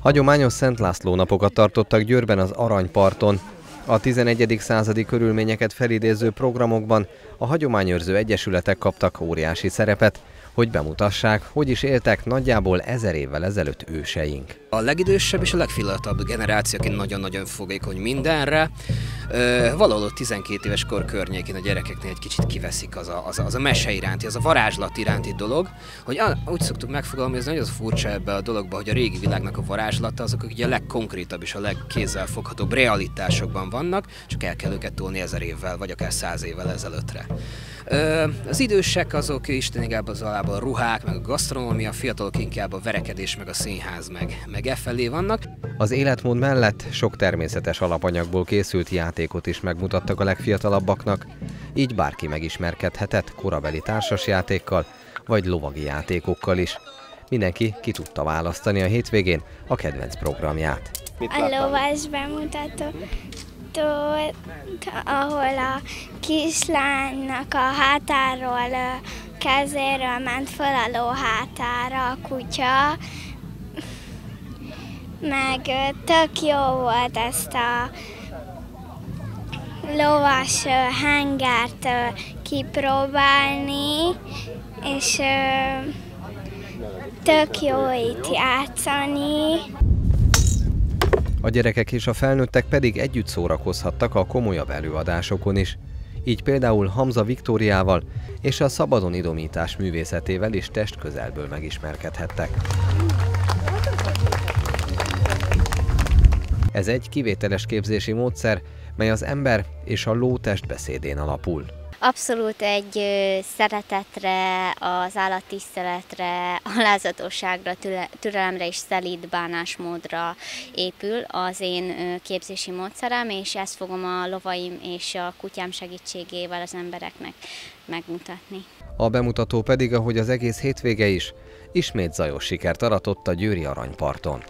Hagyományos Szent László napokat tartottak Győrben az Aranyparton. A 11. századi körülményeket felidéző programokban a hagyományőrző egyesületek kaptak óriási szerepet, hogy bemutassák, hogy is éltek nagyjából ezer évvel ezelőtt őseink. A legidősebb és a legfiatalabb generáció, aki nagyon-nagyon fogékony mindenre, valahol 12 éves kor környékén a gyerekeknél egy kicsit kiveszik az a, az a, az a mese iránti, az a varázslat iránti dolog, hogy úgy szoktuk megfogalmazni, hogy az furcsa ebbe a dologba, hogy a régi világnak a varázslata azok, akik a legkonkrétabb és a legkézzelfoghatóbb realitásokban vannak, csak el kell őket tolni ezer évvel, vagy akár száz évvel ezelőttre. Az idősek azok Isten igazából az alában a ruhák, meg a gasztronómia, a fiatalok inkább a verekedés, meg a színház, meg, meg e felé vannak. Az életmód mellett sok természetes alapanyagból készült játékot is megmutattak a legfiatalabbaknak, így bárki megismerkedhetett korabeli társasjátékkal, vagy lovagi játékokkal is. Mindenki ki tudta választani a hétvégén a kedvenc programját. a lovas bemutató ahol a kislánynak a hátáról, kezéről ment fel a ló hátára a kutya, meg tök jó volt ezt a lovas hengert kipróbálni, és tök jó itt játszani. A gyerekek és a felnőttek pedig együtt szórakozhattak a komolyabb előadásokon is. Így például Hamza Viktóriával és a szabadon idomítás művészetével is testközelből megismerkedhettek. Ez egy kivételes képzési módszer, mely az ember és a ló testbeszédén alapul. Abszolút egy szeretetre, az állattiszteletre, alázatosságra, türelemre és szelíd bánásmódra épül az én képzési módszerem, és ezt fogom a lovaim és a kutyám segítségével az embereknek megmutatni. A bemutató pedig, ahogy az egész hétvége is, ismét zajos sikert aratott a Győri Aranyparton.